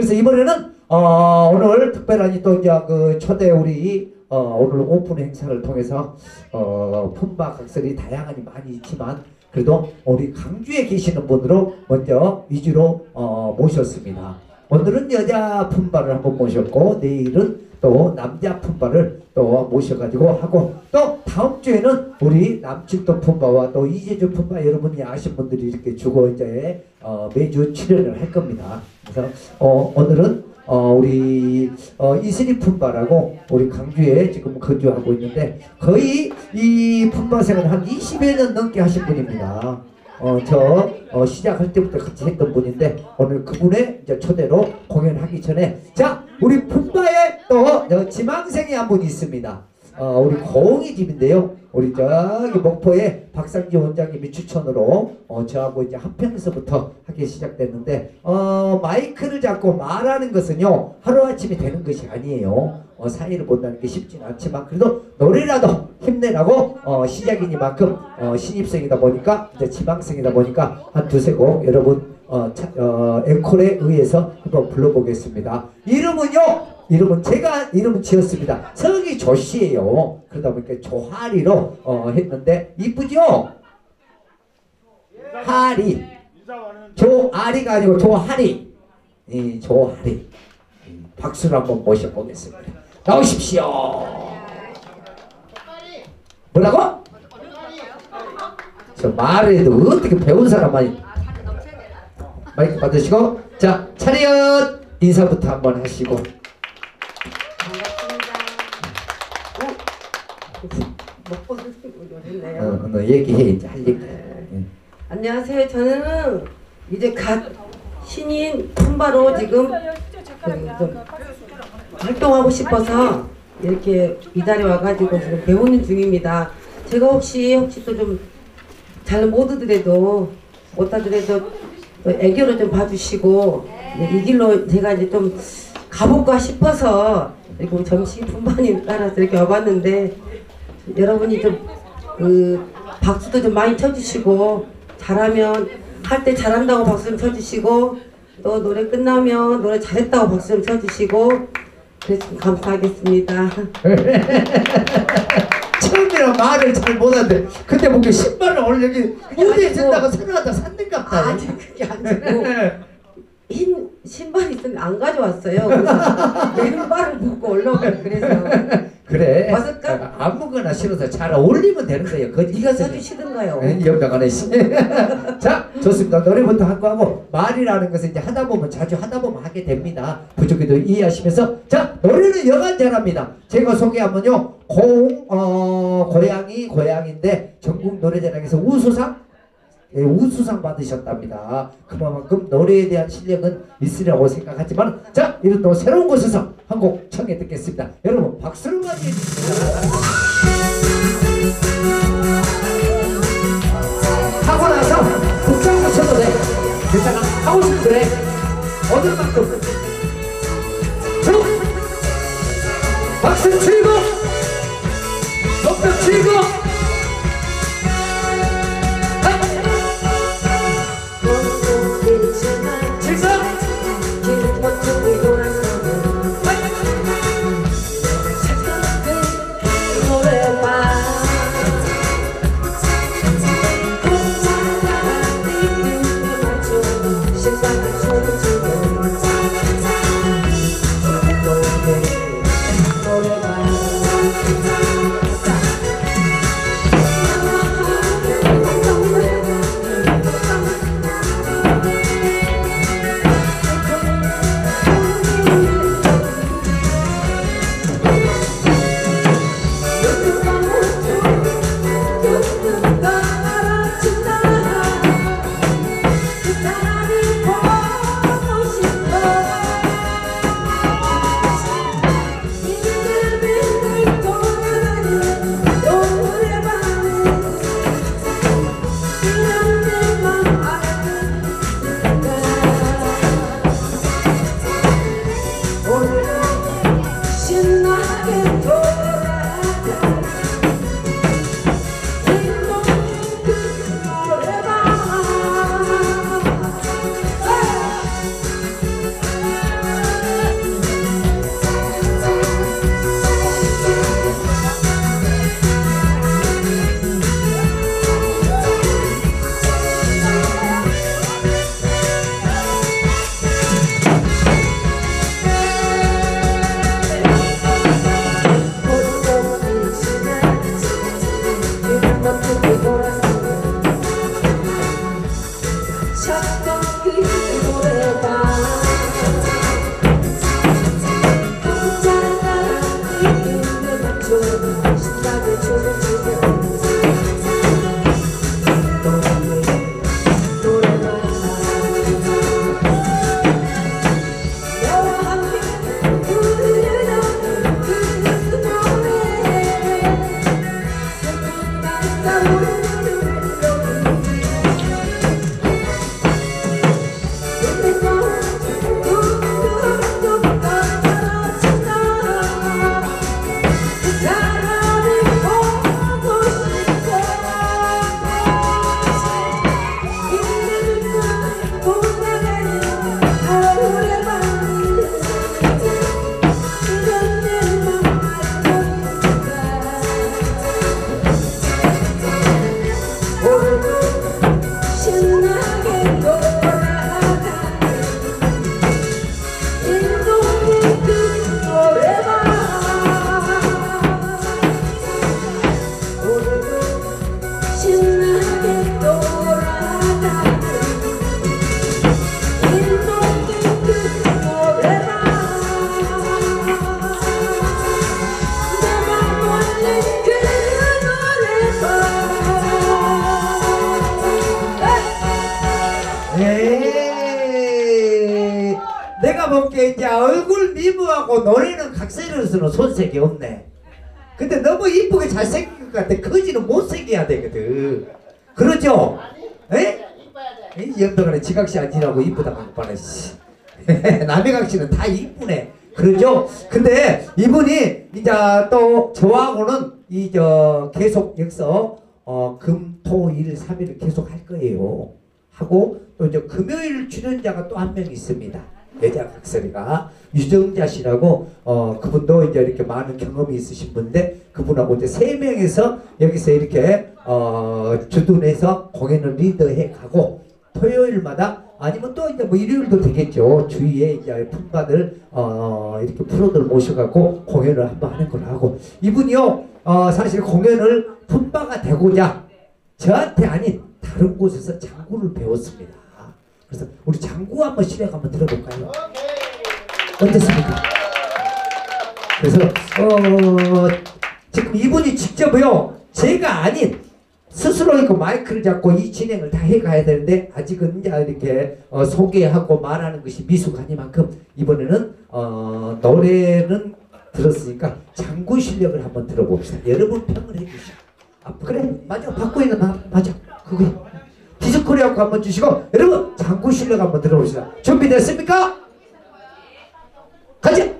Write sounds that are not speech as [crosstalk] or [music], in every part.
그래서 이번에는 어, 오늘 특별한 또 이제 그 초대 우리 어, 오늘 오픈 행사를 통해서 어, 품바 각설이 다양하니 많이 있지만 그래도 우리 강주에 계시는 분으로 먼저 위주로 어, 모셨습니다. 오늘은 여자 품바를 한번 모셨고 내일은 또 남자 품바를 또 모셔가지고 하고 또 다음 주에는 우리 남칠도 품바와 또 이재주 품바 여러분이 아신 분들이 이렇게 주고 이제 어, 매주 출연을 할 겁니다. 그래서 어, 오늘은 어, 우리 어, 이슬이 품바라고 우리 강주에 지금 거주하고 있는데 거의 이 품바 생활 한 20여 년 넘게 하신 분입니다. 어, 저 어, 시작할 때부터 같이 했던 분인데 오늘 그분의 이제 초대로 공연하기 전에 자 우리 품바에 또저 지망생이 한 분 있습니다. 어, 우리 고흥이 집인데요. 우리 저기 목포에 박상지 원장님이 추천으로 어, 저하고 이제 한편에서부터 하기 시작됐는데 어, 마이크를 잡고 말하는 것은요 하루아침에 되는 것이 아니에요. 어, 사이를 본다는 게 쉽지는 않지만 그래도 노래라도 힘내라고 어, 시작이니만큼 어, 신입생이다 보니까 이제 지방생이다 보니까 한 두세 곡 여러분 어, 차, 어, 앵콜에 의해서 한번 불러보겠습니다. 이름은요 이름은 제가 이름을 지었습니다. 성이 조씨예요. 그러다 보니까 조하리로 어, 했는데 이쁘죠? 하리 조아리가 아니고 조하리 이 조하리 이 박수로 한번 모셔보겠습니다. 나오십시오. 뭐라고? 저 말해도 어떻게 배운 사람만이 마이크 받으시고 자 차렷 인사부터 한번 하시고 먹고 좋네요. 어, 너 얘기해 이제 할 얘기. 예. 안녕하세요. 저는 이제 갓 신인 품바로 지금 그, 좀 활동하고 싶어서 이렇게 이 자리에 와가지고 지금 배우는 중입니다. 제가 혹시 혹시 또 좀 잘 못하더라도 못하더라도 또 애교를 좀 봐주시고 네, 이 길로 제가 이제 좀 가볼까 싶어서 우리 정식 품바님 따라서 이렇게 와봤는데 여러분이 좀 그 박수도 좀 많이 쳐주시고 잘하면 할 때 잘한다고 박수 좀 쳐주시고 또 노래 끝나면 노래 잘했다고 박수 좀 쳐주시고 그랬으면 감사하겠습니다. [laughs] 처음이라 말을 잘 못하는데 그때 보기 신발을 원래 여기 무대에 준다고 생각하다 샀는 것 같다. 아니 그게 아니고 흰 신발 있으면 안 가져왔어요. 그래서 [laughs] 맨발을 벗고 올라오고 그래서? 아, 아무거나 신어서 잘 어울리면 되는 거예요. 거짓 네가 사주시던가요. 영광하네 씨. 자, 좋습니다. 노래부터 하고 하고 말이라는 것은 이제 하다 보면 자주 하다 보면 하게 됩니다. 부족해도 이해하시면서 자, 노래는 여간 잘합니다. 제가 소개하면요. 공, 어, 고향이 고향인데 전국 노래자랑에서 우수상 예, 우수상 받으셨답니다. 그만큼 노래에 대한 실력은 있으리라고 생각하지만 자, 이런 또 새로운 곳에서 한 곡 청해 듣겠습니다. 여러분 박수를 맞이해 주십니다. [laughs] 싶은 그래. 얻을 만큼. 쭉. 박수 치고. 덕벽 치고. 보니까 이제 얼굴 미모하고 노래는 각색으로서는 손색이 없네. 근데 너무 이쁘게 잘생긴 것 같아. 거지는 못생겨야 되거든. 그러죠? 에? 이 연병안에 지각시 아니라고 이쁘다고 하는 씨. [laughs] 남의 각시는 다 이쁘네. 그러죠? 근데 이분이 이제 또 저하고는 이 저 계속 여기서 어, 금, 토, 일, 삼일을 계속 할 거예요. 하고 또 이제 금요일 출연자가 또 한 명 있습니다. 여자 각설이가 유정자 씨라고 어 그분도 이제 이렇게 많은 경험이 있으신 분인데 그분하고 이제 세 명이서 여기서 이렇게 어 주둔해서 공연을 리더해 가고 토요일마다 아니면 또 이제 뭐 일요일도 되겠죠 주위에 이제 품바들 어 이렇게 프로들 모셔갖고 공연을 한번 하는 걸 하고 이분이요 어 사실 공연을 품바가 되고자 저한테 아닌 다른 곳에서 장구를 배웠습니다. 그래서 우리 장구 한번 실력 한번 들어볼까요? 어땠습니까? 그래서 어 지금 이분이 직접요 제가 아닌 스스로 이거 마이크를 잡고 이 진행을 다 해가야 되는데 아직은 이제 이렇게 어, 소개하고 말하는 것이 미숙하니만큼 이번에는 어, 노래는 들었으니까 장구 실력을 한번 들어봅시다. 여러분 평을 해주시오. 아 그래 맞아 바꾸이는 마, 맞아 그거 코리아고 한번 주시고 여러분 장구 실력 한번 들어봅시다. 준비됐습니까? 가자.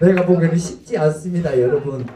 내가 보기에는 쉽지 않습니다, 여러분.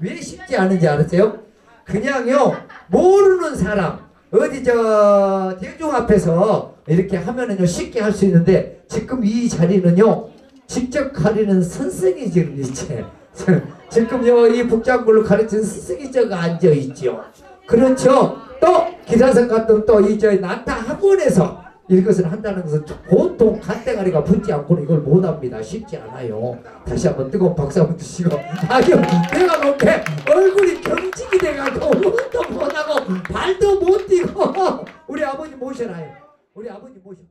왜 쉽지 않은지 알았어요? 그냥요 모르는 사람 어디 저 대중 앞에서 이렇게 하면은요 쉽게 할 수 있는데 지금 이 자리는요 직접 가리는 선생이 지금 있지. [laughs] 지금요 이 북장군을 가르치는 스승이 저가 앉아 있죠. 그렇죠. 또 기사석 같은 또 이 저 난타 학원에서 이것을 한다는 것은 보통 간대가리가 붙지 않고는 이걸 못합니다. 쉽지 않아요. 다시 한번 뜨거운 박수 한번 주시고 아니요 내가 높게 얼굴이 경직이 돼가지고 눈도 못하고 발도 못 뛰고 우리 아버지 모셔라요. 우리 아버지 모셔.